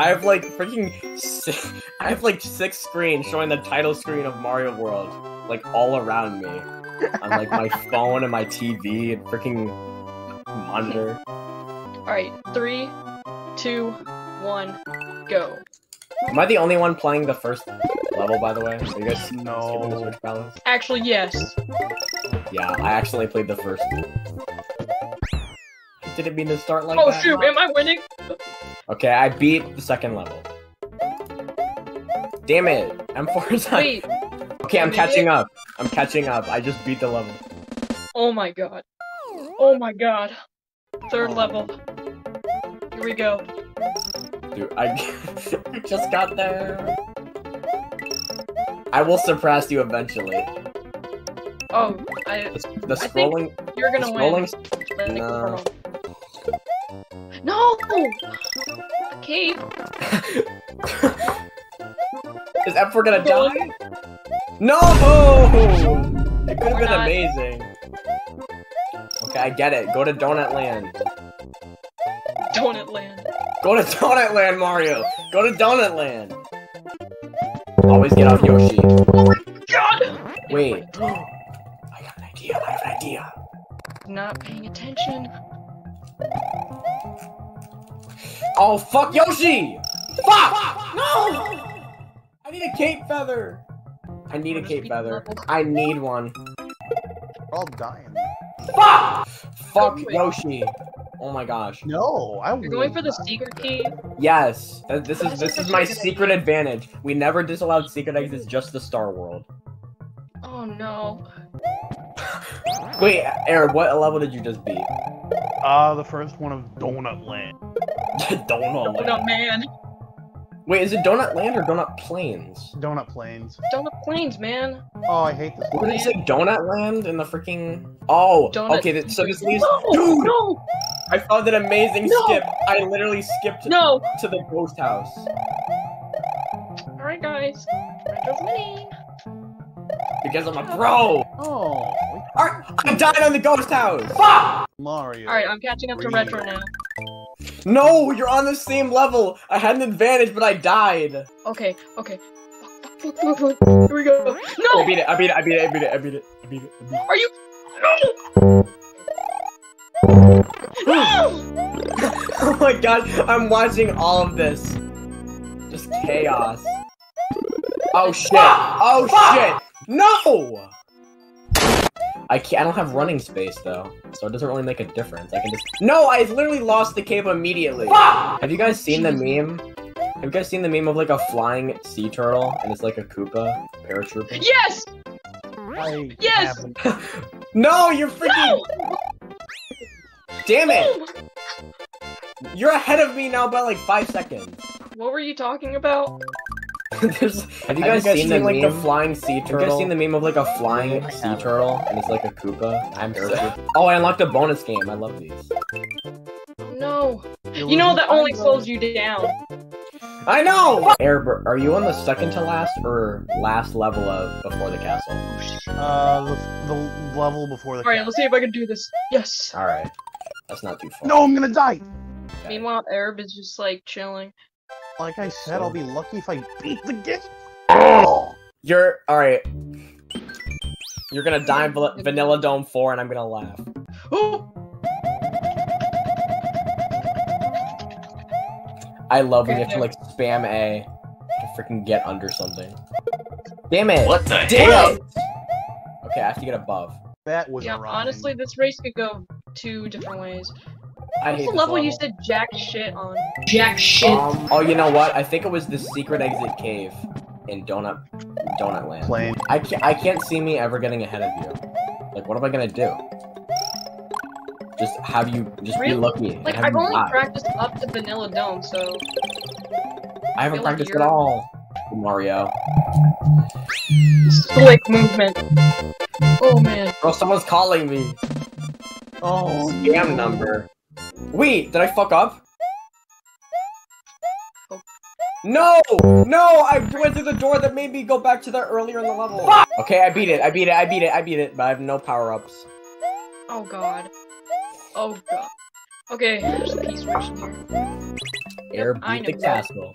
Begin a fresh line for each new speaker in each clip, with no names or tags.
I have like freaking. Si I have like six screens showing the title screen of Mario World, like all around me, on like my phone and my TV and freaking monitor.
Alright, three, two, one, go.
Am I the only one playing the first level, by the way? Are you guys skipping the Switch Palace?
Actually, yes.
Yeah, I accidentally played the first. Didn't mean to start like
Oh
that.
shoot, am I winning?
Okay, I beat the second level. Damn it! M4 is on.
Wait,
Okay, I'm catching up. I'm catching up. I just beat the level.
oh my god. Oh my god. Third level. Here we go.
Dude, I, I just got there. I will surpass you eventually.
Oh, I.
The, the
I
scrolling.
You're gonna win.
scrolling. No.
No! Cape!
Is M4 gonna die? No! It could have been
not.
amazing. Okay, I get it. Go to Donut Land.
Donut Land.
Go to Donut Land, Mario. Go to Donut Land. Always get off Yoshi.
God!
Wait. I got an idea. I have an idea.
Not paying attention.
Oh, fuck Yoshi! Fuck! No! I need a cape feather. I need a cape feather. I need one.
We're all dying.
Fuck! Fuck
wait.
Yoshi. Oh my gosh.
No, I
You're going for the secret key?
Yes. This is
This
this
is
is my secret advantage. We never disallowed secret exits, just the Star World.
Oh no.
Wait, Aaron, what level did you just beat?
Uh, the first one of Donut Land.
Donut
Donut Man.
Wait, is it Donut Land or Donut Plains?
Donut Plains.
Donut Plains, man.
Oh, I hate this.
What did it say? Donut Land in the freaking? Oh,
Donut-
okay. th- So this leaves.
No!
Dude,
No!
I found an amazing
No!
skip. I literally skipped
No!
to the ghost house.
Alright, guys. Retro's winning.
Because I'm a pro!
Oh, wait,
Alright, I died on the ghost house! Fuck!
Mario.
Alright, I'm catching up to Retro now.
No, you're on the same level! I had an advantage, but I died!
Okay, okay. Here we go.
Oh, I
No!
beat it, I beat it, I beat it, I beat it, I beat it, I beat it, I beat it.
Are you? No! No!
Oh my god, I'm watching all of this. Just chaos. Oh shit! Ah! Oh ah! shit! No! I can't. I don't have running space though, so it doesn't really make a difference. I can just. No, I literally lost the cape immediately. Have you guys seen the meme? Have you guys seen the meme of like a flying sea turtle and it's like a Koopa paratrooper?
Yes!
I
Yes!
No, you're freaking.
No!
Damn it! You're ahead of me now by like five seconds.
What were you talking about?
There's, have you guys, seen, the like the flying sea turtle? Have you guys seen the meme of like a flying
I
sea
haven't.
turtle and it's like a Koopa? I'm Oh, I unlocked a bonus game. I love these.
Oh no.
You're
know that only slows you down.
I know. Air, are you on the second to last or last level of before the castle?
Uh, the, the level before the.
Alright, let's see if I can do this. Yes!
All right, that's not too far.
No, I'm gonna die.
Meanwhile, Airb is just like chilling.
Like I said, I'll be lucky if I beat the game. Oh,
You're all right. You're gonna die in Vanilla Dome 4 and I'm gonna laugh.
Oh!
I love when you have to like spam A to freaking get under something. Damn it!
What the
Damn
hell?
it! Okay, I have to get above.
that was
Yeah,
a rhyme.
honestly, this race could go two different ways.
I
What's
hate
the level you said jack shit on? Jack shit.
Um, oh, you know what? I think it was the secret exit cave in Donut Donut Land.
Plane.
I can't, I can't see me ever getting ahead of you. Like, what am I gonna do? Just have you just
Really?
be lucky.
Like, I've
you
only
die.
practiced up to Vanilla Dome, so...
I haven't
feel like
practiced
you're-
at all. Mario.
Slick movement. Oh, man.
Bro, someone's calling me.
Oh,
Scam number. Wait, did I fuck up?
Oh.
No! No! I went through the door that made me go back to the earlier in the level. Okay, I beat it. I beat it. I beat it. I beat it. But I have no power ups.
Oh, God. Oh, God. Okay, there's a key switch in here.
Air
I
beat the
that.
castle.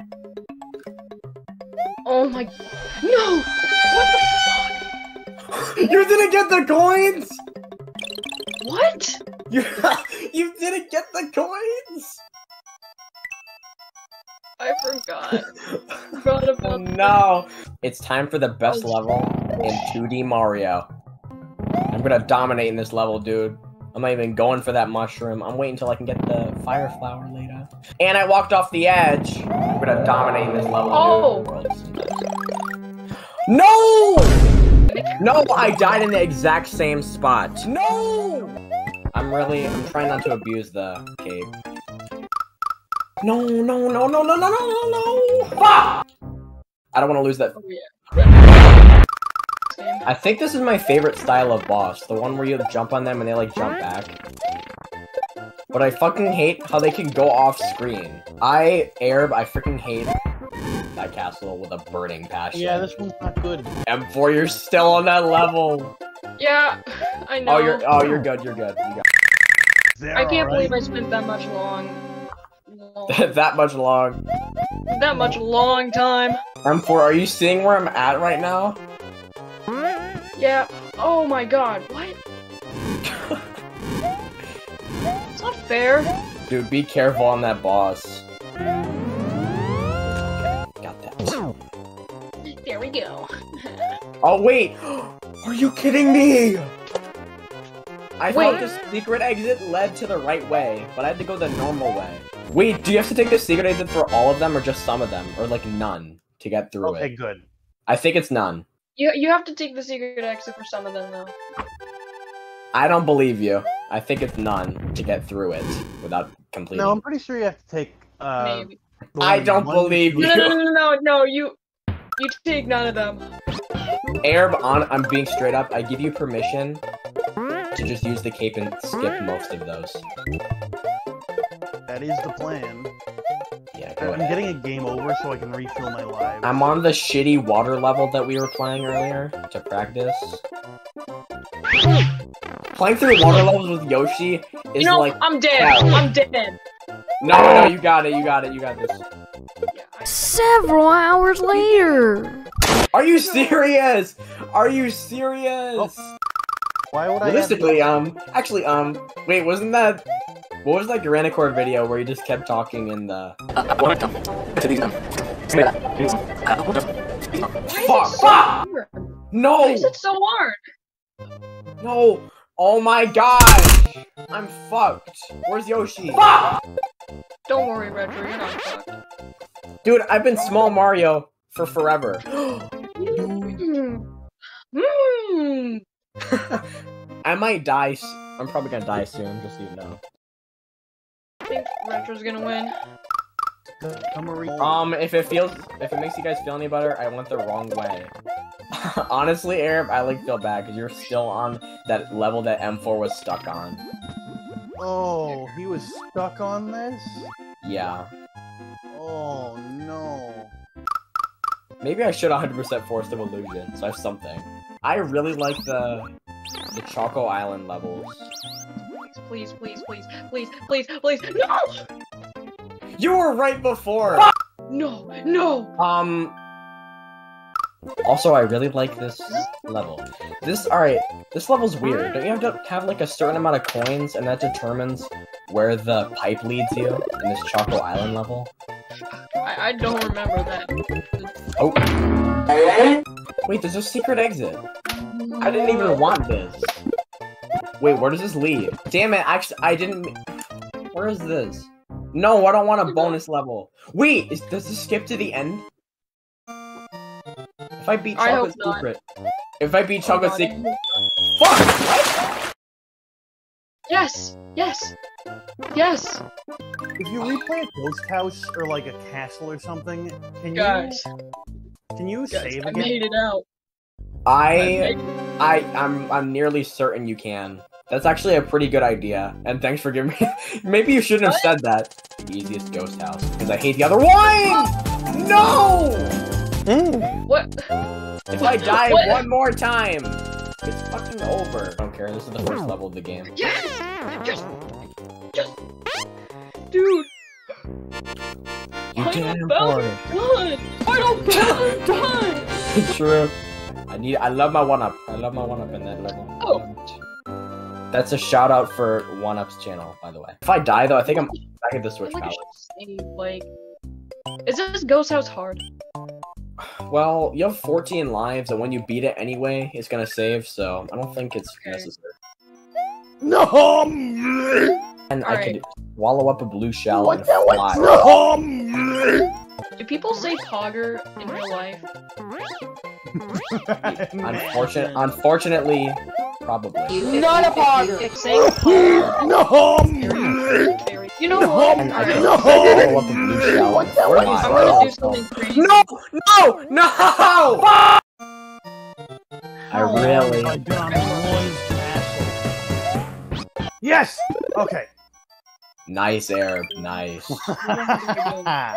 Oh my. No! What the fuck?
You didn't get the coins!
The What?
You, you didn't get the coins!
I forgot. forgot about
no! It's time for the best
Oh,
level in 2D Mario. I'm gonna dominate in this level, dude. I'm not even going for that mushroom. I'm waiting until I can get the fire flower later. And I walked off the edge. I'm gonna dominate in this level,
Oh.
No! No, I died in the exact same spot. No! I'm really, I'm trying not to abuse the cape. No, no, no, no, no, no, no, no, Fuck! I don't want to lose that.
Oh,
I think this is my favorite style of boss, the one where you jump on them and they like jump back. But I fucking hate how they can go off screen. I, Airb, I freaking hate that castle with a burning passion.
Yeah, this one's not good.
M4, you're still on that level.
Yeah, I know.
Oh, you're oh, you're good. You're good. You
they're
I can't
alright.
believe I spent that much long. long
that much long.
that much long time.
M4, are you seeing where I'm at right now?
Yeah. Oh my god. What? It's not fair.
Dude, be careful on that boss. Got that.
There we go.
Oh wait! Are you kidding me? I thought
Wait.
the secret exit led to the right way, but I had to go the normal way. Wait, do you have to take the secret exit for all of them or just some of them? Or like none to get through
Okay,
it?
Okay, good.
I think it's none.
You you have to take the secret exit for some of them though.
I don't believe you. I think it's none to get through it without completing.
No, I'm pretty sure you have to take. Uh,
Maybe.
I don't
one-
believe you.
No, no, no, no, no, no. You you take none of them.
Airb, on, I'm being straight up. I give you permission to just use the cape and skip most of those.
That is the plan.
Yeah, go
I'm
ahead.
getting a game over so I can refill my lives.
I'm on the shitty water level that we were playing earlier to practice. Playing through water levels with Yoshi is
You know,
like
I'm dead.
hell.
I'm dead.
no, no, you got it, you got it, you got this.
Several hours later.
Are you serious? Are you serious? Oh.
Why would I?
Realistically, um, actually, um, wait, wasn't that what was that Granicore video where he just kept talking in the fuck, fuck,
Why
no,
is it so hard?
no, oh my gosh, I'm fucked. Where's Yoshi? Fuck,
Don't worry, Retro. You're not fucked.
dude, I've been small Mario for forever. I might die. I'm probably gonna die soon, just so you know.
I think Retro's gonna win.
Come
Um, if it feels, if it makes you guys feel any better, I went the wrong way. Honestly, Airb, I like feel bad because you're still on that level that M4 was stuck on.
Oh, he was stuck on this.
Yeah,
Oh no.
maybe I should 100% Forest of Illusion, so I have something. I really like the the Choco Island levels.
Please, please, please, please, please, please. No!
You were right before.
No! No!
Um. Also, I really like this level. This, alright, this level's weird. Don't you have to have like a certain amount of coins and that determines where the pipe leads you in this Choco Island level?
I, I don't remember that.
Oh. Wait, there's a secret exit. I didn't even want this. Wait, where does this lead? Damn it, actually, I didn't. Where is this? No, I don't want a bonus level. Wait, is, does this skip to the end? If I beat
I hope
Chocolate
not.
Secret. If I beat
Oh,
Chocolate
God.
Secret. Fuck!
Yes! Yes! Yes!
If you replay a ghost house or like a castle or something, can you
Guys,
can you
guys,
save
I
again?
made it out.
I, I, I'm, I'm nearly certain you can. That's actually a pretty good idea. And thanks for giving me. Maybe you shouldn't have said that. The easiest ghost house because I hate the other one. No! Hmm.
What?
If I die
What?
one more time, it's fucking over. I don't care. This is the first level of the game.
Yes! Yes! Yes! Dude!
Damn
Bowser
party.
done! Final Bowser done!
True. I need. I love my one up. I love my one up in that level.
Oh.
That's a shout out for One Up's channel, by the way. If I die though, I think I'm back at the Switch
Like, I
power.
save, like, is this Ghost House hard?
Well, you have 14 lives, and when you beat it anyway, it's gonna save. So I don't think it's
Okay.
necessary.
No!
And I
Alright.
could swallow up a blue shell
What
and
the
fly.
what?
Do people say Pogger in real life?
Unfortunate, unfortunately, probably.
Not a Pogger! If
No!
is You know what?
And I could
No!
swallow up a blue shell
What
and
the- what
fly.
I'm gonna do something crazy.
No! No! No! I really.
Oh, I've been on Yes! Okay.
Nice, Airb. Nice.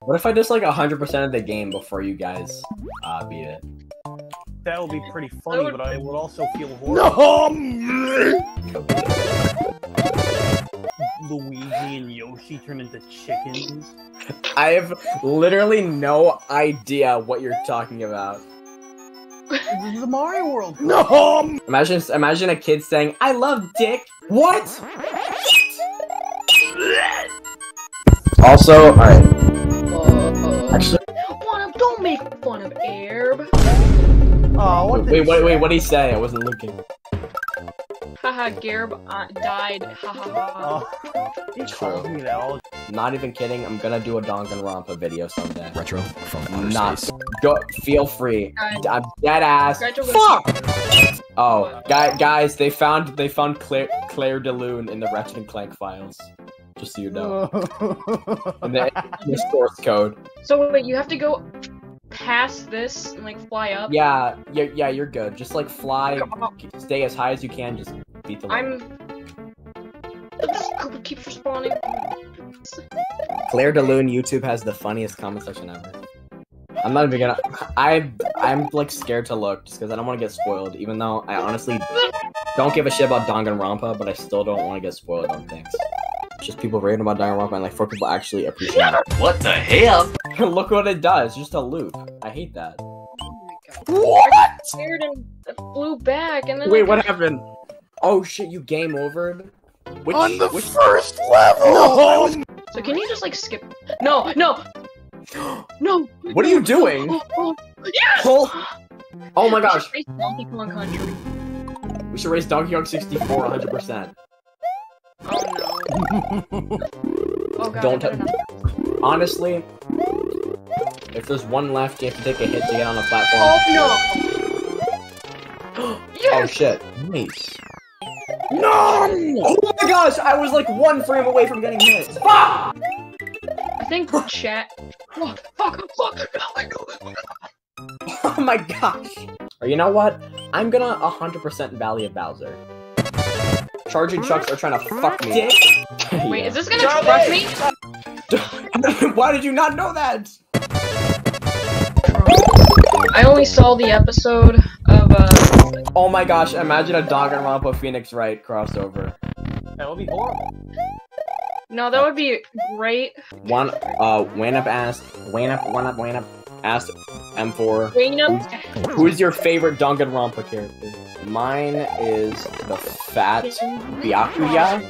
What if I just like 100% of the game before you guys uh, beat it?
that would be pretty funny,
would-
but I would also feel horrible. Luigi and Yoshi turn into chickens.
I have literally no idea what you're talking about.
This is the Mario World. No!
Imagine, imagine a kid saying, "I love dick." What? Also, all right.
Uh,
Actually,
One of, don't make fun of Airb.
Oh, what
wait,
did
wait, wait. What did he say? I wasn't looking.
Haha, Garb uh, died. Haha. ha ha.
Oh, he calls me that all
Not even kidding. I'm gonna do a Danganronpa video someday.
Retro from outer
Not.
space.
Go. Feel free.
Guys,
I'm dead ass. Fuck. Oh, guy, guys, they found they found Claire Claire DeLune in the Ratchet and Clank files. Just so you know, in the, in the source code.
So wait, you have to go past this and like fly up.
Yeah, yeah, yeah. You're good. Just like fly, stay as high as you can. Just beat the.
I'm. This group keeps respawning.
Claire DeLune YouTube has the funniest comment section ever. I'm not even gonna. I I'm like scared to look just because I don't want to get spoiled. Even though I honestly don't give a shit about Danganronpa, but I still don't want to get spoiled on things. It's just people raving about Danganronpa and like four people actually appreciate it.
What the hell?
look what it does, just a loop. I hate that.
oh I got scared and flew back, and then
Wait,
like,
what happened? Oh shit, you game overed? Which,
on the
which...
first level. No!
So can you just like skip? No, no, no.
What are you doing?
Oh, oh, oh. yes!
Oh, oh my gosh,
Race Donkey Kong Country.
we should race Donkey Kong 64 100%.
Oh no. Oh god.
Don't
I
Honestly, if there's one left, you have to take a hit to get on the platform.
Oh no.
Oh,
yes!
Oh shit. Nice.
No!
Oh my gosh, I was like one frame away from getting hit. Fuck!
I think chat. Oh, fuck! Oh, fuck! Fuck! No,
Oh my gosh. Or you know what? I'm gonna 100% Valley of Bowser. Charging Chucks are trying to fuck me.
Wait, is this gonna trust me?
Why did you not know that?
I only saw the episode of uh.
Oh my gosh, imagine a Danganronpa Phoenix Wright crossover.
That would be horrible.
No, that would be great.
One, uh, Wanup asked, Wanup, Wanup, Wanup asked M4,
Wait,
who's your favorite Danganronpa character? Mine is the fat Byakuya.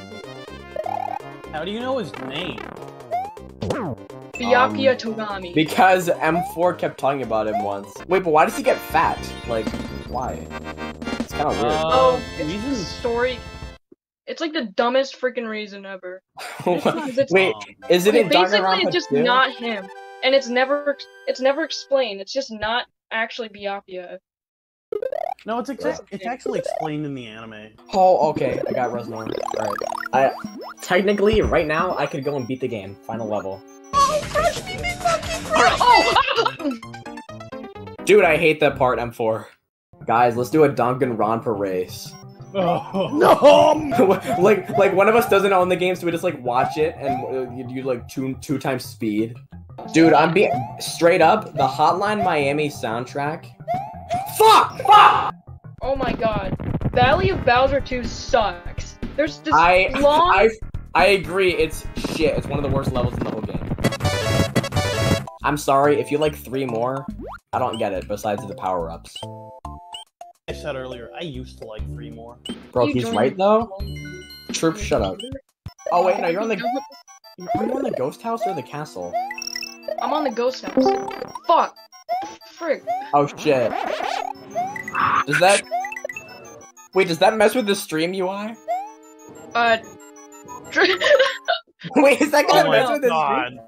How do you know his name?
Byakuya
Um,
Togami.
Because M4 kept talking about him once. Wait, but why does he get fat? Like, why? It's kind of weird.
oh,
Uh,
it's the
reasons-
story. It's like the dumbest freaking reason ever.
Wait, is it
okay,
in
basically,
Danganronpa
it's just
too?
not him, and it's never it's never explained. It's just not actually Byakuya.
no, it's exa- it's actually explained in the anime.
Oh, okay. I got Reznor. Alright. I technically right now I could go and beat the game. Final level.
Oh!
Dude, I hate that part, M4. Guys, let's do a Danganronpa race.
Oh. No!
like, like one of us doesn't own the game, so we just like watch it and uh, you do like two two times speed. Dude, I'm being straight up the Hotline Miami soundtrack. Fuck! Fuck!
oh my god, Valley of Bowser 2 sucks. There's this
I
long.
I I agree. It's shit. It's one of the worst levels in the whole game. I'm sorry, if you like three more, I don't get it, besides the power-ups.
I said earlier, I used to like three more.
Bro,
You
he's right though. Troop, shut up. Oh wait, no, you're on the are you on the ghost house or the castle?
I'm on the ghost house. Fuck. Frick.
Oh shit. Does that Wait, does that mess with the stream UI?
Uh.
Wait, is that gonna
Oh
mess
my
with the
god.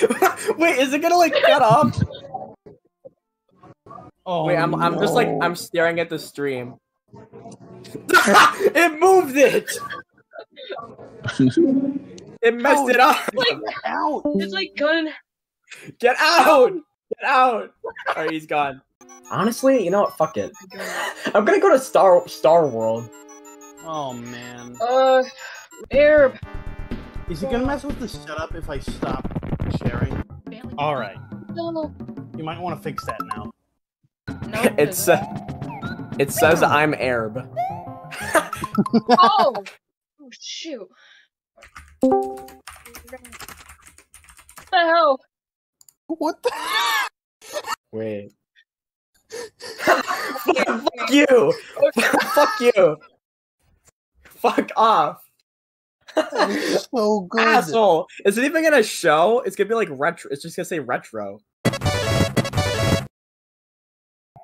stream? Wait, is it gonna like cut off?
Oh,
Wait, I'm I'm just like. I'm staring at the stream. it moved it. It messed it up.
out.
it's like gun.
Get out! Get out! Alright, he's gone. Honestly, you know what? Fuck it. I'm gonna go to Star Star World.
Oh man.
Uh. Airb.
Is he gonna mess with the setup if I stop sharing? All right.
No.
You might want to fix that now.
No.
It's uh, it says I'm Airb.
Oh! Oh, shoot. What the hell?
What the?
Wait. Fuck you! Fuck you! Fuck off!
so good.
Asshole! Is it even gonna show? It's gonna be like retro. It's just gonna say retro.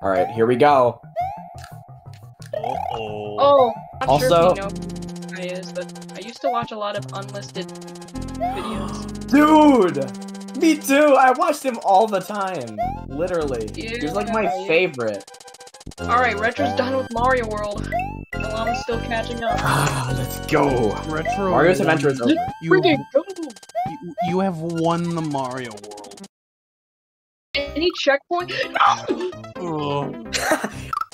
All right, here we go.
Uh-oh.
Oh, I'm
Also-
sure if you know who it is, but I used to watch a lot of unlisted videos.
Dude! Me too! I watched him all the time. Literally. He was like my
Yeah.
favorite.
Alright, Retro's done with Mario World. While I'm still catching up.
Ah, let's go.
Retro.
Mario's
won-
Adventure is over.
You,
go!
you, you have won the Mario world.
Any checkpoint?
Oh.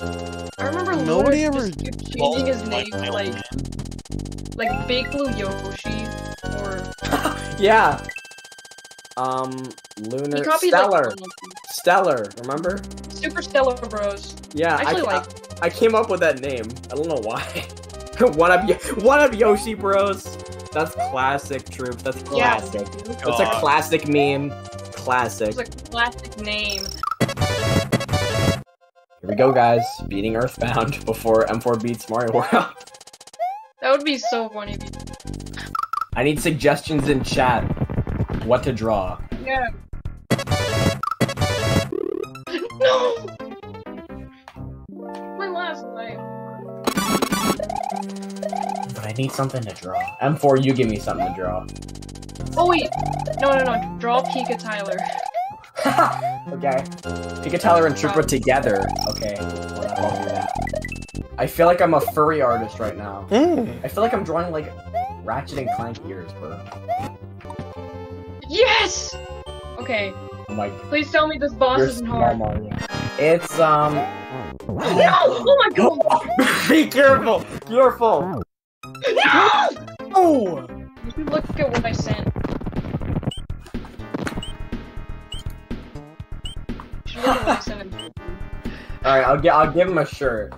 I remember
Nobody
Lord
ever
just kept changing his name to like, like Big Blue Yoshi, or
Yeah. Um, Lunar
copied
Stellar.
like
Stellar, remember?
Super Stellar Bros.
Yeah,
I actually
I,
like.
I came up with that name. I don't know why. one of Yo- one of Yoshi Bros. That's classic, Troop. That's
Yeah,
classic. That's a classic meme. Classic.
It's a classic name.
Here we go, guys. Beating Earthbound before M4 beats Mario World.
That would be so funny.
I need suggestions in chat. What to draw.
Yeah. no. My last life.
But I need something to draw. M4, you give me something to draw.
Oh wait. No, no, no. Draw Pika Tyler.
okay. Pika Tyler and Troopa together. Okay. Well, I'll do that. I feel like I'm a furry artist right now. I feel like I'm drawing like Ratchet and Clank ears, bro.
Yes. Okay.
Like,
Please tell me this boss isn't
small
hard.
Mario. It's um.
No! Oh my god!
Be careful! Careful!
No!
Oh!
Look at what I sent.
Right, I'll get. I'll give him a shirt.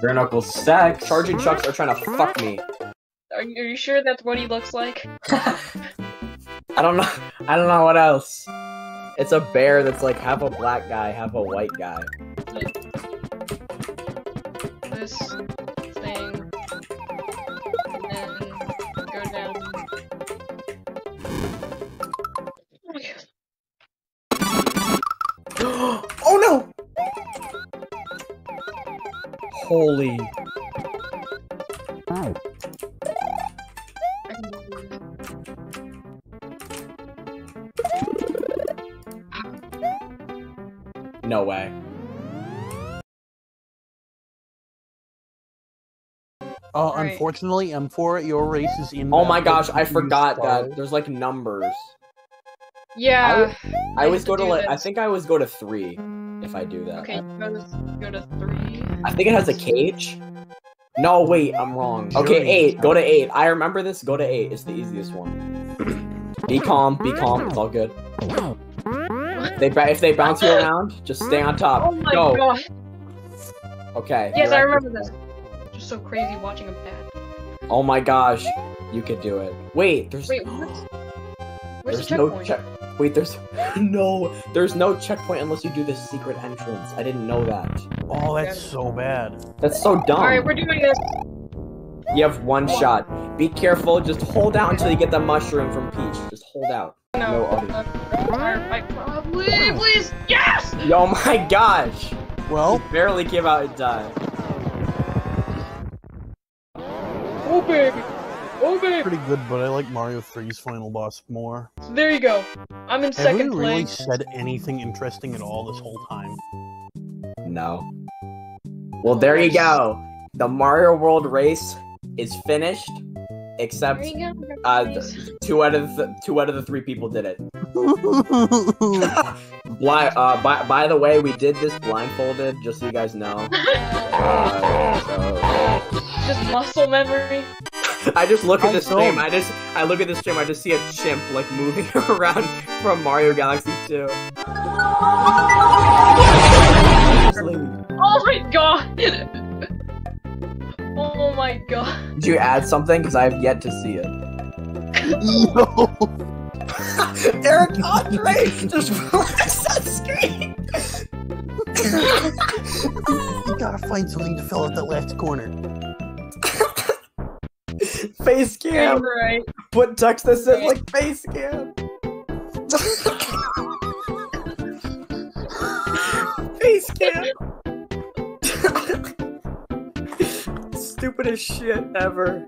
Bare knuckles stack. Charging chucks are trying to fuck me.
Are you, are you sure that's what he looks like?
I don't know. I don't know what else. It's a bear that's like half a black guy, half a white guy.
This
Holy.
I can do this.
No way.
Oh,
Right.
unfortunately, M4, your race is in.
Oh my gosh, I forgot that there's like numbers.
Yeah.
I always go to
do
like I think I always go to three if I do mm, that.
Okay, go to, go to three.
I think it has a cage. No, wait, I'm wrong. Okay, eight. Go to eight. I remember this. Go to eight. It's the easiest one. Be calm. Be calm. It's all good. They if they bounce you around, just stay on top.
Oh my
Go.
god.
Okay.
Yes, I remember this. Just so crazy watching a bat.
Oh my gosh, you could do it. Wait, there's.
Wait, what? Where's
There's
the
no
checkpoint?
Check. Wait, there's no. There's no checkpoint unless you do the secret entrance. I didn't know that.
Oh, that's so bad.
That's so dumb.
Alright, we're doing this.
You have one shot. Be careful. Just hold out until you get the mushroom from Peach. Just hold out.
No,
No audio.
uh, please, yes!
Yo, my gosh!
Well,
Barely came out and died.
Oh baby,
pretty good, but I like Mario 3's final boss more.
So There you go. I'm in
Have we really
place.
said anything interesting at all this whole time?
No. Well, there you go. The Mario World race is finished, except
go.
uh, two out of the two out of the three people did it. Why? Uh, by by the way, we did this blindfolded, just so you guys know. Uh, so
Just muscle memory.
I just look at
I
the stream.
don't.
I just I look at the stream. I just see a chimp like moving around from Mario Galaxy 2.
Oh my god! oh my god.
Did you add something? Because I have yet to see it.
no.
Eric Andre just relaxed on screen.
You gotta find something to fill out that last corner.
Face cam.
right.
Put text that says like face cam. face cam. Stupidest shit ever.